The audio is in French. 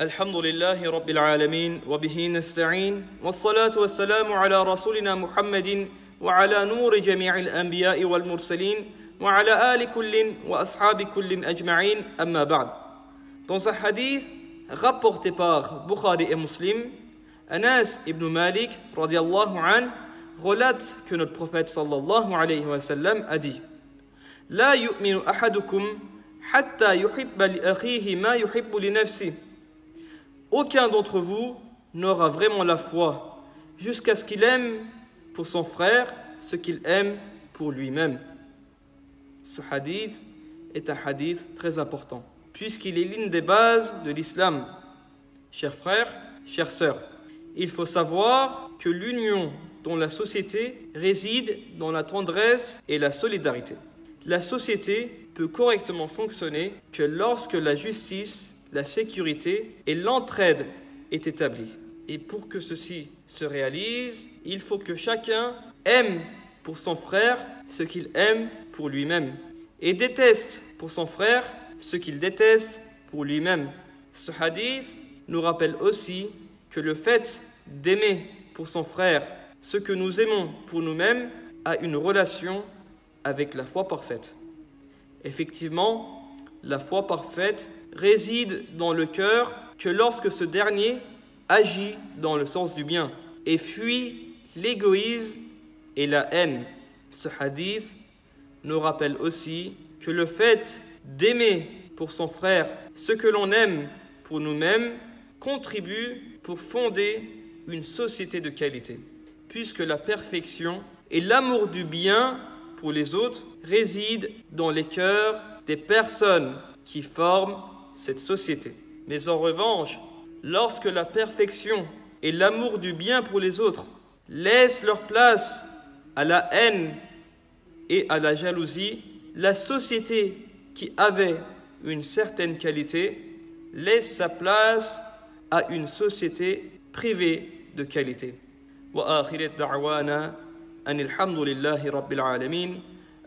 الحمد لله رب العالمين وبه نستعين والصلاة والسلام على رسولنا محمد وعلى نور جميع الأنبياء والمرسلين وعلى آل كل وأصحاب كل أجمعين أما بعد. Dans un hadith rapporté par Bukhari et Muslim, Anas ibn Malik radiallahu an, relate que notre prophète sallallahu alayhi wa sallam a dit لا يؤمن أحدكم حتى يحب لأخيه ما يحب لنفسه Aucun d'entre vous n'aura vraiment la foi jusqu'à ce qu'il aime pour son frère ce qu'il aime pour lui-même. Ce hadith est un hadith très important puisqu'il est l'une des bases de l'islam. Chers frères, chères sœurs, il faut savoir que l'union dans la société réside dans la tendresse et la solidarité. La société peut correctement fonctionner que lorsque la justice, la sécurité et l'entraide est établie. Et pour que ceci se réalise, il faut que chacun aime pour son frère ce qu'il aime pour lui-même et déteste pour son frère ce qu'il déteste pour lui-même. Ce hadith nous rappelle aussi que le fait d'aimer pour son frère ce que nous aimons pour nous-mêmes a une relation avec la foi parfaite. Effectivement, la foi parfaite réside dans le cœur que lorsque ce dernier agit dans le sens du bien et fuit l'égoïsme et la haine. Ce hadith nous rappelle aussi que le fait d'aimer pour son frère ce que l'on aime pour nous-mêmes contribue pour fonder une société de qualité, puisque la perfection et l'amour du bien pour les autres résident dans les cœurs des personnes qui forment cette société. Mais en revanche, lorsque la perfection et l'amour du bien pour les autres laissent leur place à la haine et à la jalousie, la société qui avait une certaine qualité laisse sa place à une société privée de qualité. وآخر الدعوانا أن الحمد لله رب العالمين